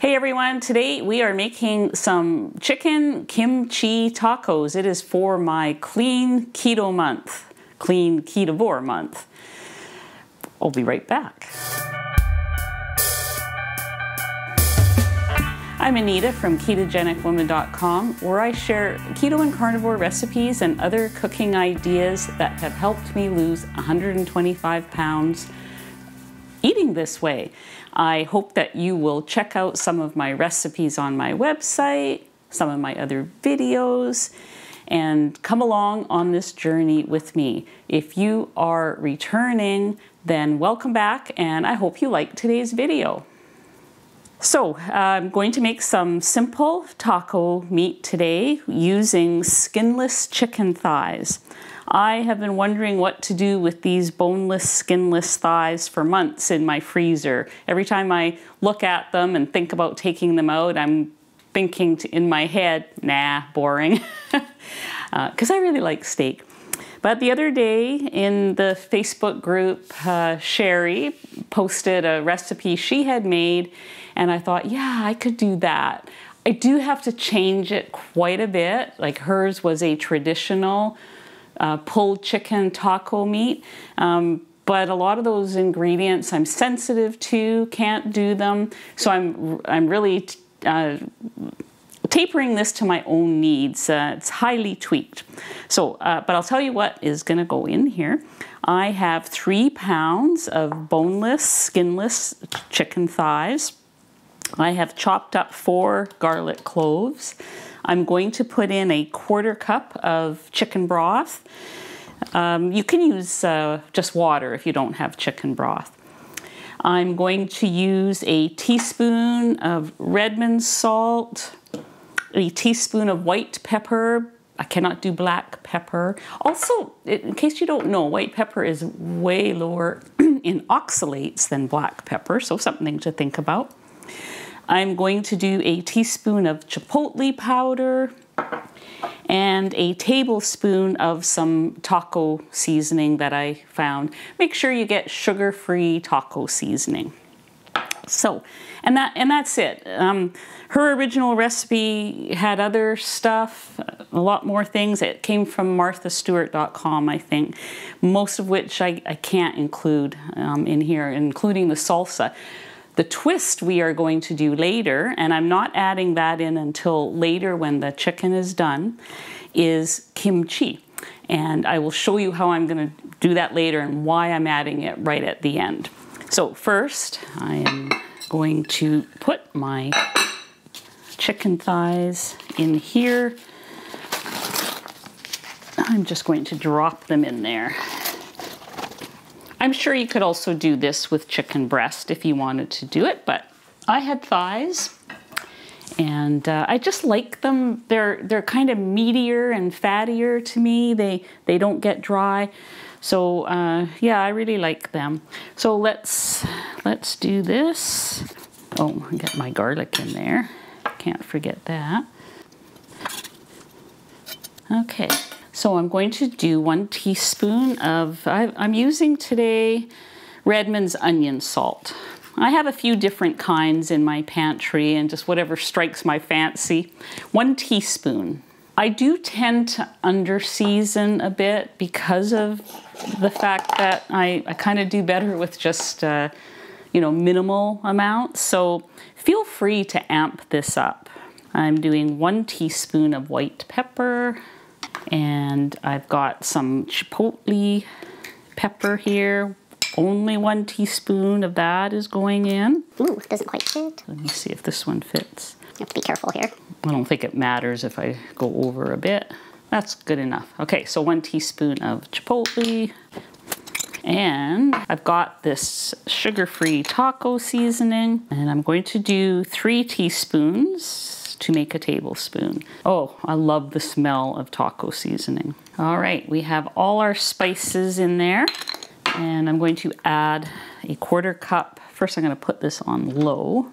Hey everyone, today we are making some chicken kimchi tacos. It is for my clean keto month, clean ketovore month. I'll be right back. I'm Anita from ketogenicwoman.com where I share keto and carnivore recipes and other cooking ideas that have helped me lose 125 pounds eating this way. I hope that you will check out some of my recipes on my website, some of my other videos, and come along on this journey with me. If you are returning, then welcome back, and I hope you like today's video. So I'm going to make some simple taco meat today using skinless chicken thighs. I have been wondering what to do with these boneless, skinless thighs for months in my freezer. Every time I look at them and think about taking them out, I'm thinking in my head, nah, boring. Because uh, I really like steak. But the other day in the Facebook group, uh, Sherry posted a recipe she had made, and I thought, yeah, I could do that. I do have to change it quite a bit. Like hers was a traditional uh, pulled chicken taco meat. Um, but a lot of those ingredients I'm sensitive to, can't do them. So I'm, I'm really uh, tapering this to my own needs. Uh, it's highly tweaked. So, uh, but I'll tell you what is gonna go in here. I have three pounds of boneless, skinless chicken thighs. I have chopped up four garlic cloves. I'm going to put in a quarter cup of chicken broth. Um, you can use uh, just water if you don't have chicken broth. I'm going to use a teaspoon of Redmond salt, a teaspoon of white pepper. I cannot do black pepper. Also, in case you don't know, white pepper is way lower in oxalates than black pepper, so something to think about. I'm going to do a teaspoon of chipotle powder and a tablespoon of some taco seasoning that I found. Make sure you get sugar-free taco seasoning. So, and that and that's it. Um, her original recipe had other stuff, a lot more things. It came from marthastewart.com, I think, most of which I, I can't include um, in here, including the salsa. The twist we are going to do later, and I'm not adding that in until later when the chicken is done, is kimchi. And I will show you how I'm going to do that later and why I'm adding it right at the end. So first, I am going to put my chicken thighs in here. I'm just going to drop them in there. I'm sure you could also do this with chicken breast if you wanted to do it, but I had thighs and uh, I just like them. They're they're kind of meatier and fattier to me. They they don't get dry, so uh, yeah, I really like them. So let's let's do this. Oh, get my garlic in there. Can't forget that. Okay. So I'm going to do one teaspoon of, I, I'm using today Redmond's onion salt. I have a few different kinds in my pantry and just whatever strikes my fancy. One teaspoon. I do tend to under season a bit because of the fact that I, I kind of do better with just, uh, you know, minimal amounts. So feel free to amp this up. I'm doing one teaspoon of white pepper, and I've got some chipotle pepper here. Only one teaspoon of that is going in. Ooh, doesn't quite fit. Let me see if this one fits. You have to be careful here. I don't think it matters if I go over a bit. That's good enough. Okay, so one teaspoon of chipotle. And I've got this sugar-free taco seasoning. And I'm going to do three teaspoons to make a tablespoon. Oh, I love the smell of taco seasoning. All right, we have all our spices in there and I'm going to add a quarter cup. First, I'm going to put this on low.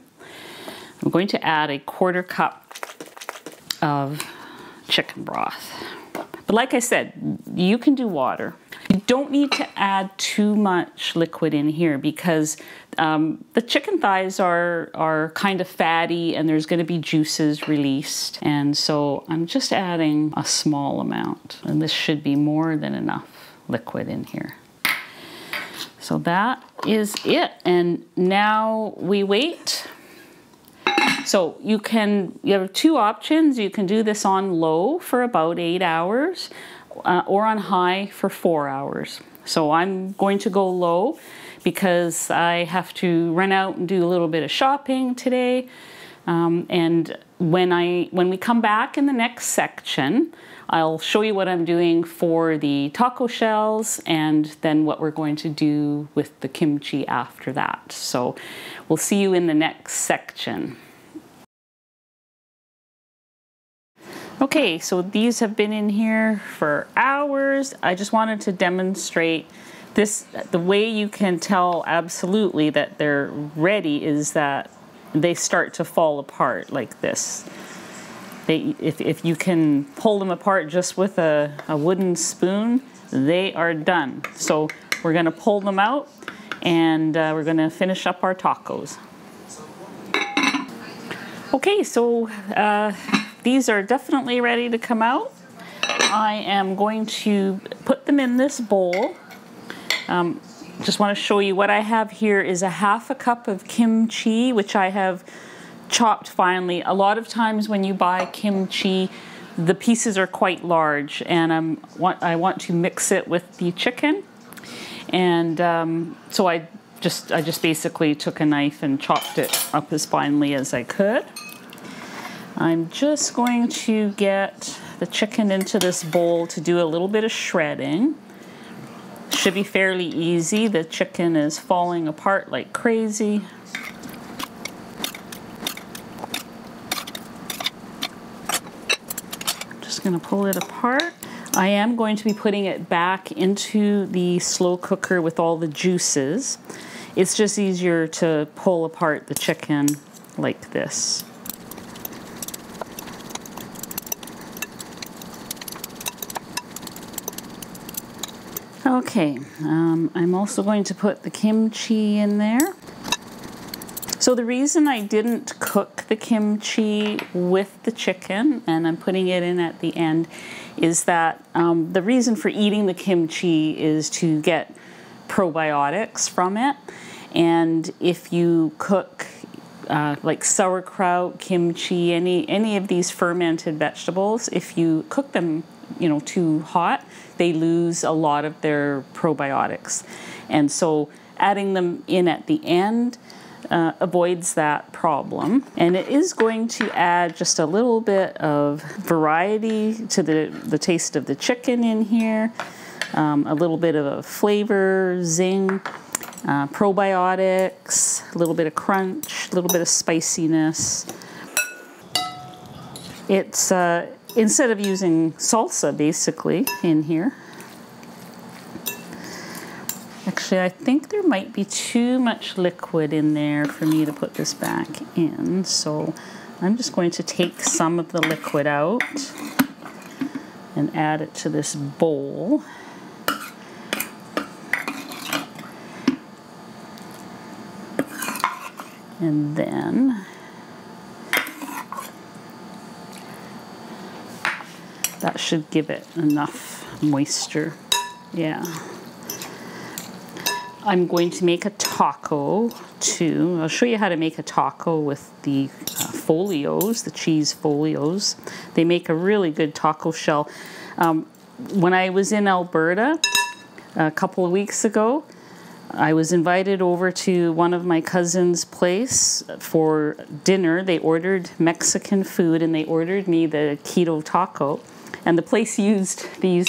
I'm going to add a quarter cup of chicken broth. But like I said, you can do water. You don't need to add too much liquid in here because um, the chicken thighs are, are kind of fatty and there's going to be juices released. And so I'm just adding a small amount and this should be more than enough liquid in here. So that is it. And now we wait. So you can, you have two options. You can do this on low for about eight hours uh, or on high for four hours. So I'm going to go low because I have to run out and do a little bit of shopping today. Um, and when I when we come back in the next section, I'll show you what I'm doing for the taco shells and then what we're going to do with the kimchi after that. So we'll see you in the next section. Okay, so these have been in here for hours. I just wanted to demonstrate this, the way you can tell absolutely that they're ready is that they start to fall apart like this. They, if, if you can pull them apart just with a, a wooden spoon, they are done. So we're gonna pull them out and uh, we're gonna finish up our tacos. Okay, so uh, these are definitely ready to come out. I am going to put them in this bowl. Um, just want to show you what I have here is a half a cup of kimchi, which I have chopped finely. A lot of times when you buy kimchi, the pieces are quite large, and I'm, want, I want to mix it with the chicken. And um, so I just, I just basically took a knife and chopped it up as finely as I could. I'm just going to get the chicken into this bowl to do a little bit of shredding. Should be fairly easy. The chicken is falling apart like crazy. Just gonna pull it apart. I am going to be putting it back into the slow cooker with all the juices. It's just easier to pull apart the chicken like this. Okay, um, I'm also going to put the kimchi in there. So the reason I didn't cook the kimchi with the chicken, and I'm putting it in at the end, is that um, the reason for eating the kimchi is to get probiotics from it. And if you cook uh, like sauerkraut, kimchi, any any of these fermented vegetables, if you cook them you know too hot, they lose a lot of their probiotics, and so adding them in at the end uh, avoids that problem. And it is going to add just a little bit of variety to the the taste of the chicken in here, um, a little bit of a flavor, zing. Uh, probiotics, a little bit of crunch, a little bit of spiciness. It's uh, instead of using salsa basically in here. Actually, I think there might be too much liquid in there for me to put this back in. So I'm just going to take some of the liquid out and add it to this bowl. And then That should give it enough moisture. Yeah. I'm going to make a taco too. I'll show you how to make a taco with the uh, folios, the cheese folios. They make a really good taco shell. Um, when I was in Alberta a couple of weeks ago, I was invited over to one of my cousin's place for dinner. They ordered Mexican food and they ordered me the keto taco. And the place used these,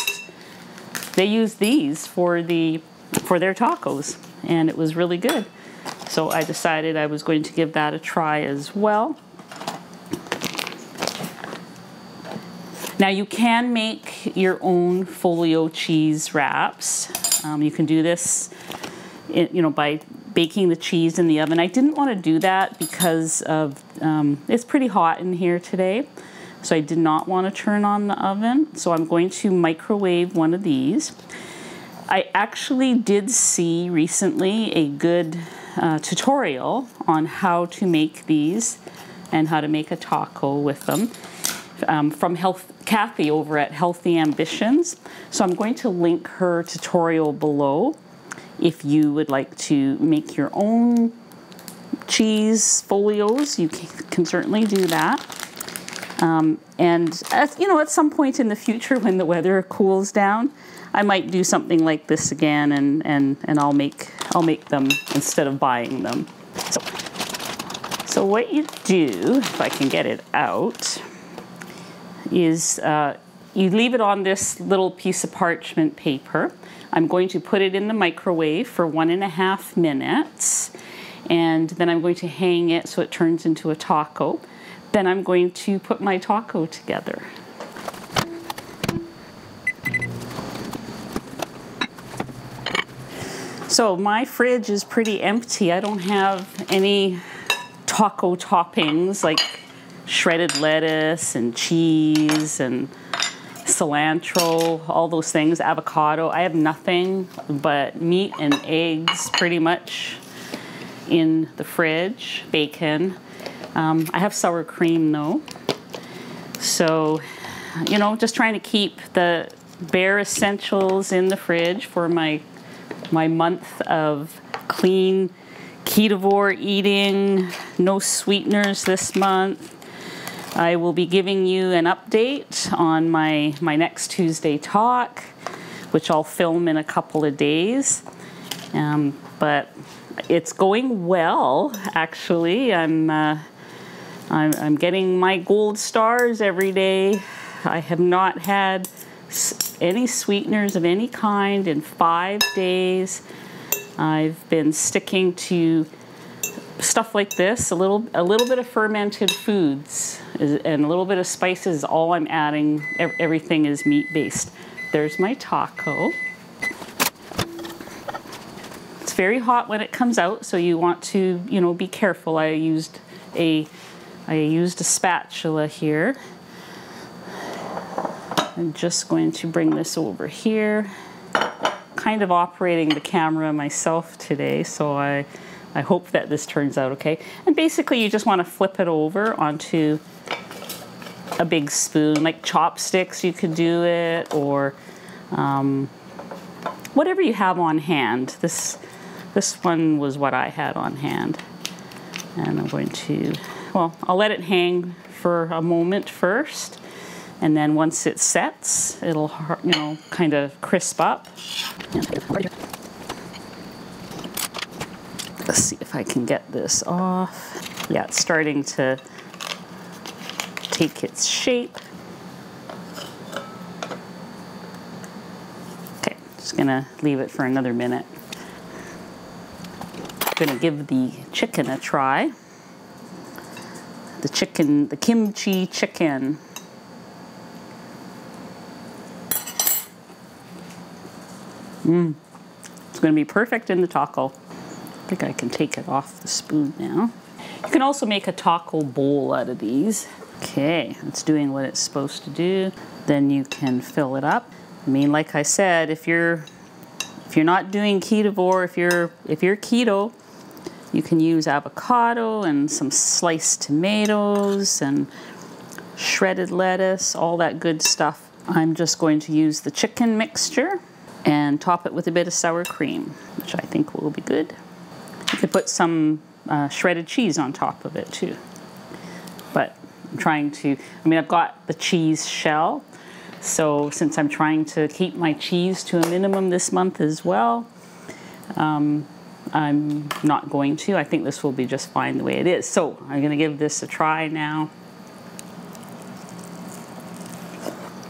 they used these for the for their tacos, and it was really good. So I decided I was going to give that a try as well. Now you can make your own folio cheese wraps. Um, you can do this, you know, by baking the cheese in the oven. I didn't want to do that because of um, it's pretty hot in here today. So I did not want to turn on the oven. So I'm going to microwave one of these. I actually did see recently a good uh, tutorial on how to make these and how to make a taco with them um, from Health Cathy over at Healthy Ambitions. So I'm going to link her tutorial below if you would like to make your own cheese folios, you can, can certainly do that. Um, and at, you know, at some point in the future, when the weather cools down, I might do something like this again, and and and I'll make I'll make them instead of buying them. So, so what you do, if I can get it out, is uh, you leave it on this little piece of parchment paper. I'm going to put it in the microwave for one and a half minutes, and then I'm going to hang it so it turns into a taco. Then I'm going to put my taco together. So my fridge is pretty empty. I don't have any taco toppings like shredded lettuce and cheese and cilantro, all those things, avocado. I have nothing but meat and eggs pretty much in the fridge, bacon. Um, I have sour cream though. So, you know, just trying to keep the bare essentials in the fridge for my my month of clean ketovore eating, no sweeteners this month. I will be giving you an update on my, my next Tuesday talk, which I'll film in a couple of days. Um, but it's going well, actually. I'm, uh, I'm, I'm getting my gold stars every day. I have not had any sweeteners of any kind in five days. I've been sticking to stuff like this, a little, a little bit of fermented foods and a little bit of spices. All I'm adding, everything is meat based. There's my taco. It's very hot when it comes out, so you want to, you know, be careful. I used a, I used a spatula here. I'm just going to bring this over here. Kind of operating the camera myself today, so I, I hope that this turns out okay. And basically you just want to flip it over onto a big spoon, like chopsticks you could do it, or um, whatever you have on hand. This, this one was what I had on hand. And I'm going to, well, I'll let it hang for a moment first and then once it sets, it'll, you know, kind of crisp up. Let's see if I can get this off. Yeah, it's starting to take its shape. Okay, just gonna leave it for another minute. Gonna give the chicken a try. The chicken, the kimchi chicken. Mmm. It's going to be perfect in the taco. I think I can take it off the spoon now. You can also make a taco bowl out of these. Okay, it's doing what it's supposed to do. Then you can fill it up. I mean, like I said, if you're if you're not doing ketovore, if you're if you're keto, you can use avocado and some sliced tomatoes and shredded lettuce, all that good stuff. I'm just going to use the chicken mixture and top it with a bit of sour cream, which I think will be good. You could put some uh, shredded cheese on top of it too. But I'm trying to, I mean, I've got the cheese shell, so since I'm trying to keep my cheese to a minimum this month as well, um, I'm not going to. I think this will be just fine the way it is. So I'm going to give this a try now.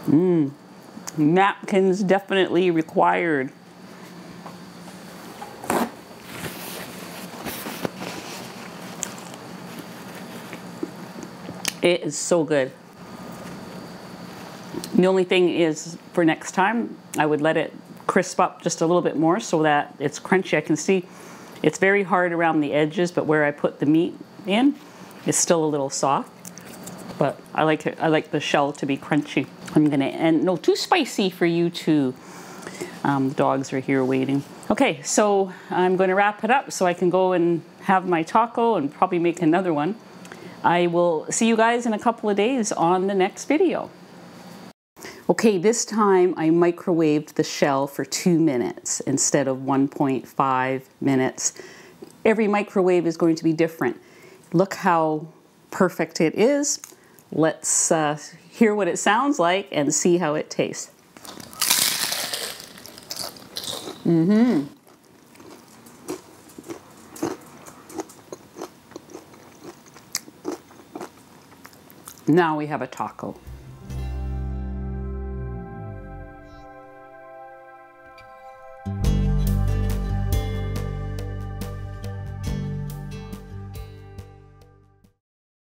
Mmm napkins definitely required. It is so good. The only thing is for next time, I would let it crisp up just a little bit more so that it's crunchy. I can see it's very hard around the edges, but where I put the meat in, it's still a little soft. But I like it, I like the shell to be crunchy. I'm gonna, and no, too spicy for you too. Um, the dogs are here waiting. Okay, so I'm going to wrap it up so I can go and have my taco and probably make another one. I will see you guys in a couple of days on the next video. Okay, this time I microwaved the shell for two minutes instead of 1.5 minutes. Every microwave is going to be different. Look how perfect it is. Let's uh, hear what it sounds like and see how it tastes. Mm-hmm. Now we have a taco.